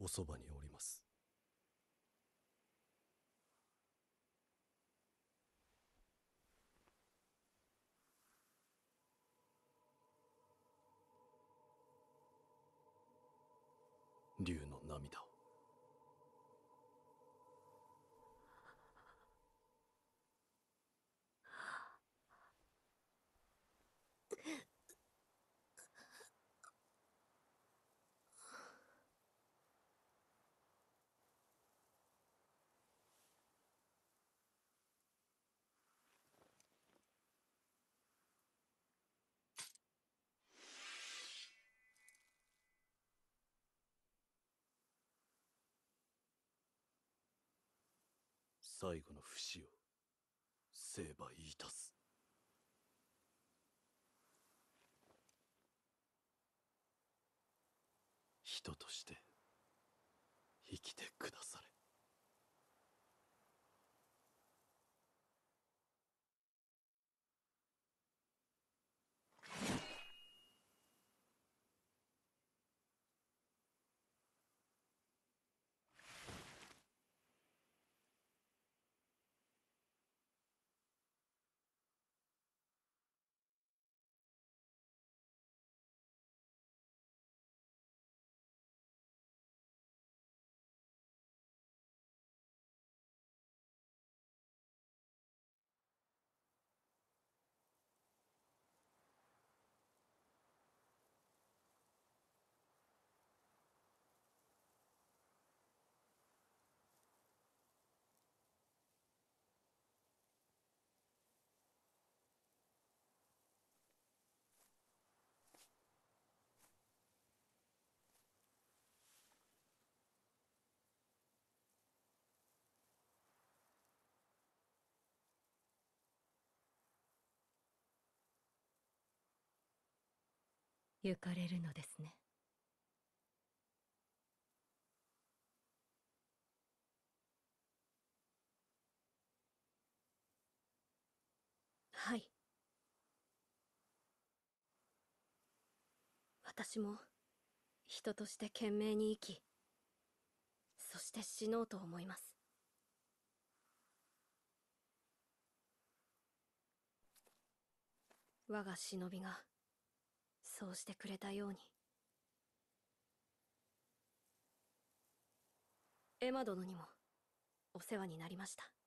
おそばにおります竜の涙を最後の不死を成敗いたす。人として生きてくだされ。行かれるのですね。私も人として懸命に生きそして死のうと思います。我が忍びがそうしてくれたように。エマ殿にもお世話になりました。